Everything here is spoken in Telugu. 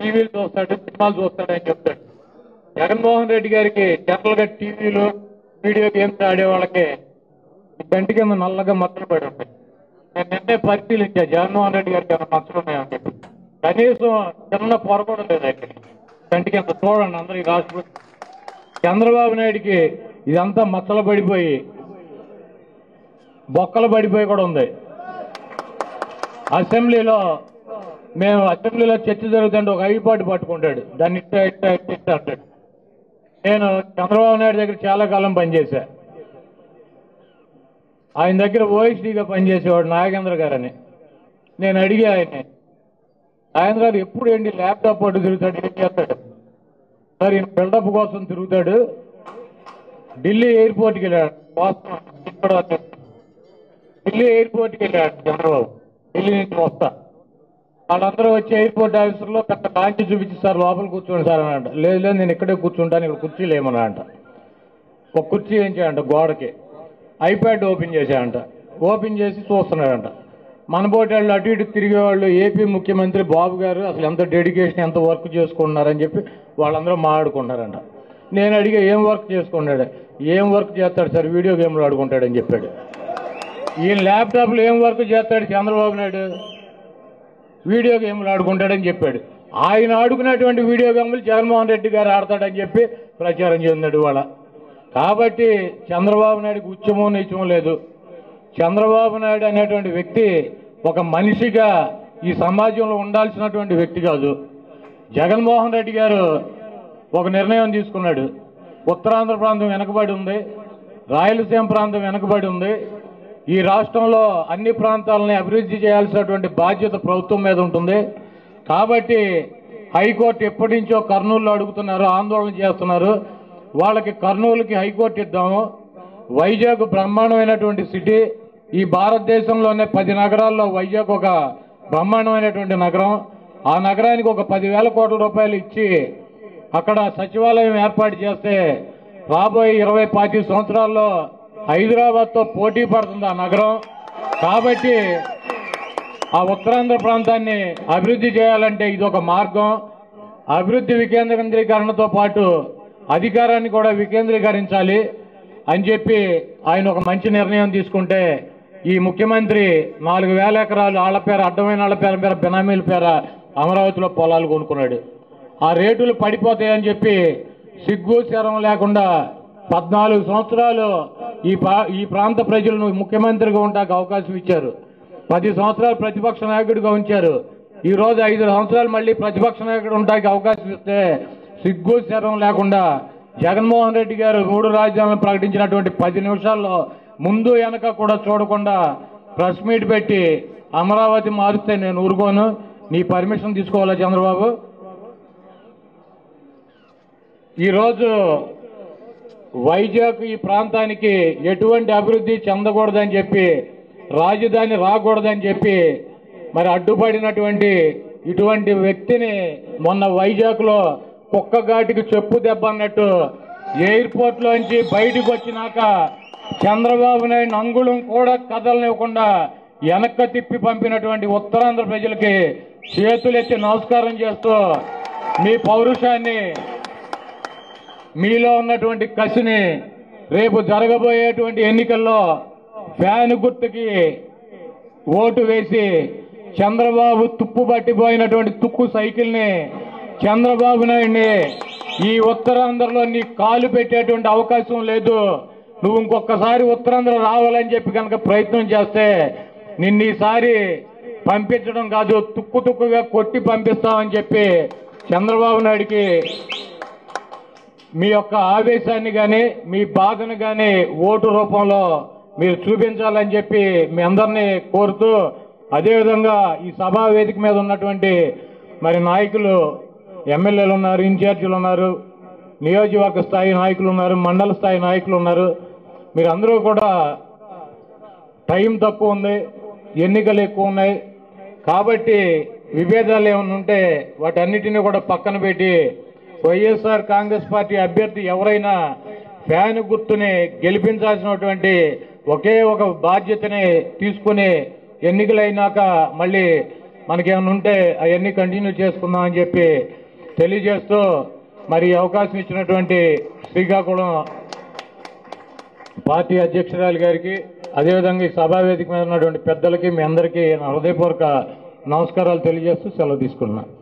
టీవీలు చూస్తాడు సినిమాలు చూస్తాడు అని చెప్తాడు. జగన్మోహన్ రెడ్డి గారికి జనరల్గా టీవీలు వీడియో గేమ్స్ ఆడే వాళ్ళకి గంటి కింద నల్లగా మచ్చలు పడి ఉంటాయి. నేను నిన్నే పరిశీలించా జగన్మోహన్ రెడ్డి గారికి ఏమైనా మచ్చలు ఉన్నాయని చెప్పి. కనీసం చిన్న పొర కూడా లేదు ఇక్కడ గంటి కింద చూడండి అందరూ ఈ రాష్ట్రం చంద్రబాబు నాయుడికి ఇదంతా మచ్చలు పడిపోయి బొక్కలు పడిపోయి కూడా ఉంది. అసెంబ్లీలో మేము అసెంబ్లీలో చర్చ జరుగుతుంటే ఒక ఐపాటి పట్టుకుంటాడు. దాన్ని ఇట్ట ఇట్ట ఇట్ట ఇట్ట అంటాడు. నేను చంద్రబాబు నాయుడు దగ్గర చాలా కాలం పనిచేశా. ఆయన దగ్గర ఓఎస్డీగా పనిచేసేవాడు నాగేంద్ర గారని. నేను అడిగా ఆయన నాగేంద్ర గారు ఎప్పుడు ఏంటి ల్యాప్టాప్ పట్టు తిరుగుతాడు ఏం చేస్తాడు? సార్ ఈయన బిల్డప్ కోసం తిరుగుతాడు. ఢిల్లీ ఎయిర్పోర్ట్కి వెళ్ళాడు. వాస్తవం. ఢిల్లీ ఎయిర్పోర్ట్కి వెళ్ళాడు చంద్రబాబు. ఢిల్లీ నుంచి వస్తా. వాళ్ళందరూ వచ్చి ఎయిర్పోర్ట్ ఆఫీసర్లో పెద్ద కాంచి చూపించి సార్ లోపల కూర్చోండి సార్ అని అంట. లేదు లేదు నేను ఇక్కడే కూర్చుంటాను ఇక్కడ కుర్చీలు ఏమన్నా అంట. ఒక కుర్చీ వేయించాడంట గోడకి. ఐప్యాడ్ ఓపెన్ చేశాడంట ఓపెన్ చేసి చూస్తున్నాడంట మన పోటీ వాళ్ళు అటు ఇటు తిరిగేవాళ్ళు ఏపీ ముఖ్యమంత్రి బాబు గారు అసలు ఎంత డెడికేషన్ ఎంత వర్క్ చేసుకుంటున్నారని చెప్పి వాళ్ళందరూ మాట్లాడుకున్నారంట నేను అడిగా ఏం వర్క్ చేసుకున్నాడు ఏం వర్క్ చేస్తాడు సార్ వీడియో గేమ్లు ఆడుకుంటాడని చెప్పాడు. ఈయన ల్యాప్టాప్లో ఏం వర్క్ చేస్తాడు చంద్రబాబు నాయుడు? వీడియో గేమ్లు ఆడుకుంటాడని చెప్పాడు. ఆయన ఆడుకున్నటువంటి వీడియో గేమ్లు జగన్మోహన్ రెడ్డి గారు ఆడతాడని చెప్పి ప్రచారం చెందాడు వాళ్ళ కాబట్టి చంద్రబాబు నాయుడుకి ఉచ్చమో నీచమో లేదు. చంద్రబాబు నాయుడు అనేటువంటి వ్యక్తి ఒక మనిషిగా ఈ సమాజంలో ఉండాల్సినటువంటి వ్యక్తి కాదు. జగన్మోహన్ రెడ్డి గారు ఒక నిర్ణయం తీసుకున్నాడు. ఉత్తరాంధ్ర ప్రాంతం వెనకబడి ఉంది. రాయలసీమ ప్రాంతం వెనకబడి ఉంది. ఈ రాష్ట్రంలో అన్ని ప్రాంతాలని అభివృద్ధి చేయాల్సినటువంటి బాధ్యత ప్రభుత్వం మీద ఉంటుంది. కాబట్టి హైకోర్టు ఎప్పటి నుంచో కర్నూలులో అడుగుతున్నారు ఆందోళన చేస్తున్నారు. వాళ్ళకి కర్నూలుకి హైకోర్టు ఇద్దాము. వైజాగ్ బ్రహ్మాండమైనటువంటి సిటీ. ఈ భారతదేశంలోనే పది నగరాల్లో వైజాగ్ ఒక బ్రహ్మాండమైనటువంటి నగరం. ఆ నగరానికి ఒక పదివేల కోట్ల రూపాయలు ఇచ్చి అక్కడ సచివాలయం ఏర్పాటు చేస్తే రాబోయే ఇరవై పాతి సంవత్సరాల్లో హైదరాబాద్తో పోటీ పడుతుంది ఆ నగరం. కాబట్టి ఆ ఉత్తరాంధ్ర ప్రాంతాన్ని అభివృద్ధి చేయాలంటే ఇది ఒక మార్గం. అభివృద్ధి వికేంద్రీకరణతో పాటు అధికారాన్ని కూడా వికేంద్రీకరించాలి అని చెప్పి ఆయన ఒక మంచి నిర్ణయం తీసుకుంటే ఈ ముఖ్యమంత్రి నాలుగు వేల ఎకరాలు ఆళ్ళ పేర అడ్డమైన ఆళ్ళ పేర పేర బినామీల పేర అమరావతిలో పొలాలు కొనుక్కున్నాడు. ఆ రేటులు పడిపోతాయని చెప్పి సిగ్గు శరం లేకుండా పద్నాలుగు సంవత్సరాలు ఈ ప్రా- ఈ ప్రాంత ప్రజలను ముఖ్యమంత్రిగా ఉండడానికి అవకాశం ఇచ్చారు. పది సంవత్సరాలు ప్రతిపక్ష నాయకుడిగా ఉంచారు. ఈ రోజు ఐదు సంవత్సరాలు మళ్ళీ ప్రతిపక్ష నాయకుడు ఉండడానికి అవకాశం ఇస్తే సిగ్గు శరం లేకుండా జగన్మోహన్ రెడ్డి గారు మూడు రాజ్యాలను ప్రకటించినటువంటి పది నిమిషాల్లో ముందు వెనక కూడా చూడకుండా ప్రెస్ మీట్ పెట్టి అమరావతి మారిస్తే నేను ఊరుకోను. నీ పర్మిషన్ తీసుకోవాలా చంద్రబాబు? ఈరోజు వైజాగ్ ఈ ప్రాంతానికి ఎటువంటి అభివృద్ధి చెందకూడదని చెప్పి రాజధాని రాకూడదని చెప్పి మరి అడ్డుపడినటువంటి ఇటువంటి వ్యక్తిని మొన్న వైజాగ్లో కుక్కగాటికి చెప్పు దెబ్బ అన్నట్టు ఎయిర్పోర్ట్లోంచి బయటకు వచ్చినాక చంద్రబాబు నాయుడు అంగుళం కూడా కదలనివ్వకుండా వెనక్క తిప్పి పంపినటువంటి ఉత్తరాంధ్ర ప్రజలకి చేతులెత్తి నమస్కారం చేస్తూ మీ పౌరుషాన్ని మీలో ఉన్నటువంటి కసిని రేపు జరగబోయేటువంటి ఎన్నికల్లో ఫ్యాన్ గుర్తుకి ఓటు వేసి చంద్రబాబు తుప్పు పట్టిపోయినటువంటి తుక్కు సైకిల్ని చంద్రబాబు నాయుడిని ఈ ఉత్తరాంధ్రలో నీ కాలు పెట్టేటువంటి అవకాశం లేదు. నువ్వు ఇంకొకసారి ఉత్తరాంధ్ర రావాలని చెప్పి కనుక ప్రయత్నం చేస్తే నిన్న ఈసారి పంపించడం కాదు తుక్కు తుక్కుగా కొట్టి పంపిస్తామని చెప్పి చంద్రబాబు నాయుడికి మీ యొక్క ఆవేశాన్ని కానీ మీ బాధను కానీ ఓటు రూపంలో మీరు చూపించాలని చెప్పి మీ అందరినీ కోరుతూ అదేవిధంగా ఈ సభా వేదిక మీద ఉన్నటువంటి మరి నాయకులు ఎమ్మెల్యేలు ఉన్నారు ఇన్ఛార్జీలు ఉన్నారు నియోజకవర్గ స్థాయి నాయకులు ఉన్నారు మండల స్థాయి నాయకులు ఉన్నారు. మీరందరూ కూడా టైం తక్కువ ఉంది ఎన్నికలు ఎక్కువ ఉన్నాయి. కాబట్టి విభేదాలు ఏమైనా ఉంటే వాటన్నిటిని కూడా పక్కన పెట్టి వైఎస్ఆర్ కాంగ్రెస్ పార్టీ అభ్యర్థి ఎవరైనా ఫ్యాన్ గుర్తుని గెలిపించాల్సినటువంటి ఒకే ఒక బాధ్యతని తీసుకుని ఎన్నికలైనాక మళ్ళీ మనకేమైనా ఉంటే అవన్నీ కంటిన్యూ చేసుకుందాం అని చెప్పి తెలియజేస్తూ మరి అవకాశం ఇచ్చినటువంటి శ్రీకాకుళం పార్టీ అధ్యక్షురాలు గారికి అదేవిధంగా ఈ సభా వేదిక మీద ఉన్నటువంటి పెద్దలకి మీ అందరికీ హృదయపూర్వక నమస్కారాలు తెలియజేస్తూ సెలవు తీసుకున్నాను